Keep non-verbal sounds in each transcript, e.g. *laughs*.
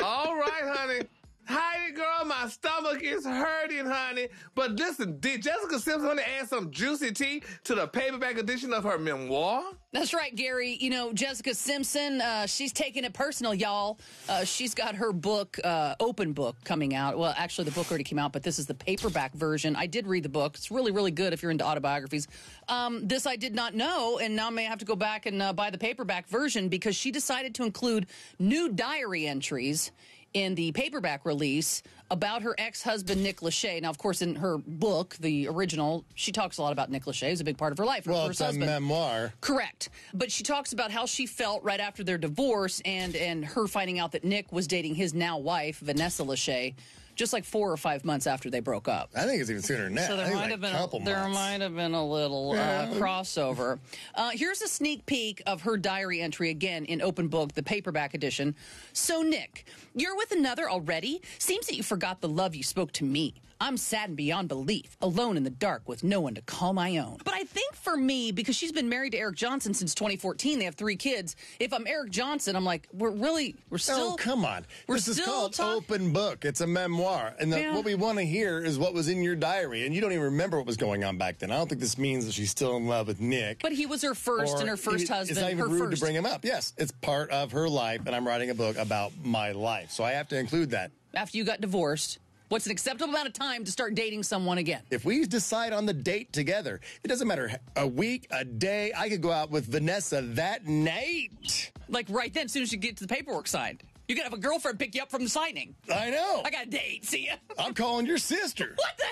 All right, honey. Heidi, girl, my stomach is hurting, honey. But listen, did Jessica Simpson add some juicy tea to the paperback edition of her memoir? That's right, Gary. You know, Jessica Simpson, uh, she's taking it personal, y'all. Uh, she's got her book, uh, Open Book, coming out. Well, actually, the book already came out, but this is the paperback version. I did read the book. It's really, really good if you're into autobiographies. Um, this I did not know, and now I may have to go back and uh, buy the paperback version because she decided to include new diary entries in the paperback release about her ex-husband Nick Lachey. Now, of course, in her book, the original, she talks a lot about Nick Lachey. It's a big part of her life. Her well, it's a memoir. Correct. But she talks about how she felt right after their divorce and and her finding out that Nick was dating his now wife, Vanessa Lachey, just like four or five months after they broke up. I think it's even sooner than that. So I there think might like have been a there months. might have been a little uh, crossover. Uh, here's a sneak peek of her diary entry again in open book, the paperback edition. So Nick, you're with another already. Seems that you forgot the love you spoke to me. I'm saddened beyond belief, alone in the dark with no one to call my own. But I think for me, because she's been married to Eric Johnson since 2014, they have three kids. If I'm Eric Johnson, I'm like, we're really, we're oh, still. oh, come on. we're this is still called talk- open book. It's a memoir. And the, Yeah. what we want to hear is what was in your diary. And you don't even remember what was going on back then. I don't think this means that she's still in love with Nick. But he was her first or and her first it- husband. It's not even her rude first. to bring him up. Yes, it's part of her life, and I'm writing a book about my life. So I have to include that. after you got divorced, what's an acceptable amount of time to start dating someone again? If we decide on the date together, it doesn't matter a week, a day. I could go out with Vanessa that night. Like right then, as soon as you get to the paperwork side. You could have a girlfriend pick you up from the signing. I know. I got a date. See ya. *laughs* I'm calling your sister. What the?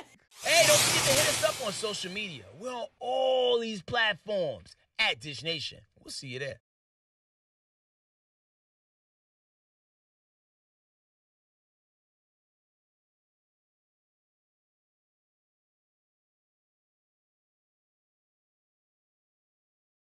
Hey, don't forget to hit us up on social media. We're on all these platforms at Dish Nation. We'll see you there.